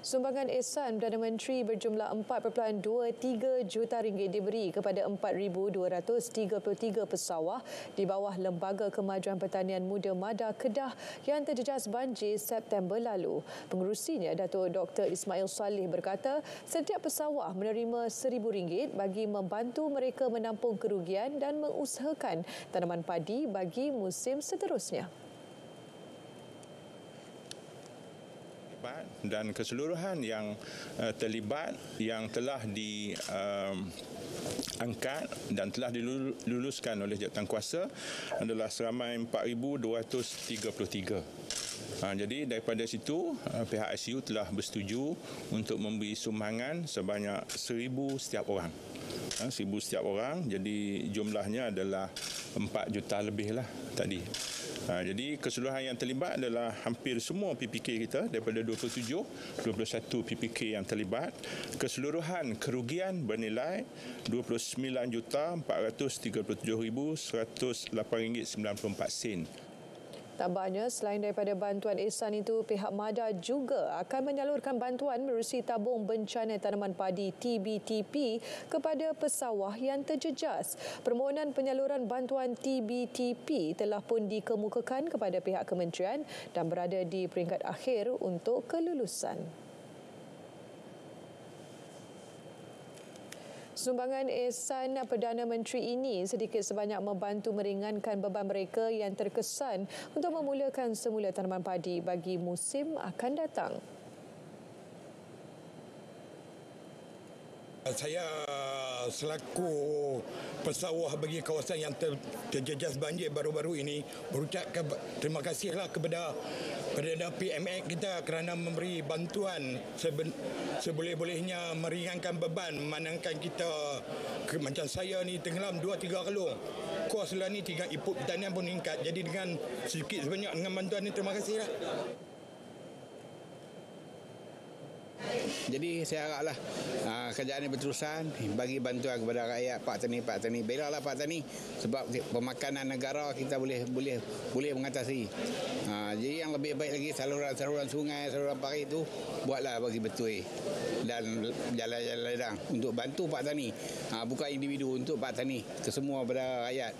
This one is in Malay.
Sumbangan Ehsan Perdana Menteri berjumlah 4.23 juta ringgit diberi kepada 4,233 pesawah di bawah Lembaga Kemajuan Pertanian Muda Mada Kedah yang terjejas banjir September lalu. Pengurusinya Datuk Dr. Ismail Salih berkata setiap pesawah menerima RM1,000 bagi membantu mereka menampung kerugian dan mengusahakan tanaman padi bagi musim seterusnya. Terlibat dan keseluruhan yang uh, terlibat yang telah di um, angkat dan telah diluluskan oleh jawatankuasa adalah seramai 4233. Ha, jadi daripada situ uh, pihak ICU telah bersetuju untuk memberi sumbangan sebanyak 1000 setiap orang. Ha, 1000 setiap orang jadi jumlahnya adalah 4 juta lebih lah tadi. Ha, jadi keseluruhan yang terlibat adalah hampir semua PPK kita daripada 27, 21 PPK yang terlibat. Keseluruhan kerugian bernilai RM29,437,108.94. Tambahnya, selain daripada bantuan Ehsan itu, pihak MADA juga akan menyalurkan bantuan menerusi tabung bencana tanaman padi TBTP kepada pesawah yang terjejas. Permohonan penyaluran bantuan TBTP telah pun dikemukakan kepada pihak kementerian dan berada di peringkat akhir untuk kelulusan. Sumbangan Ehsan Perdana Menteri ini sedikit sebanyak membantu meringankan beban mereka yang terkesan untuk memulakan semula tanaman padi bagi musim akan datang. Saya selaku pesawah bagi kawasan yang ter, terjejas banjir baru-baru ini berucapkan terima kasihlah kepada Perdana PMX kita kerana memberi bantuan seben, seboleh-bolehnya meringankan beban memandangkan kita ke, macam saya ni tenggelam 2-3 kalung kos lah ni tinggal input pertanian pun meningkat. Jadi dengan sedikit sebanyak dengan bantuan ni terima kasih lah. Jadi saya haraplah uh, kerajaan ini berterusan bagi bantuan kepada rakyat Pak Tani Pak Tani. Belalah Pak Tani sebab pemakanan negara kita boleh boleh boleh mengatasi. Uh, jadi yang lebih baik lagi saluran-saluran sungai, saluran pari itu buatlah bagi betul dan jalan-jalan ladang untuk bantu Pak Tani. Uh, bukan individu untuk Pak Tani, kesemua pada rakyat.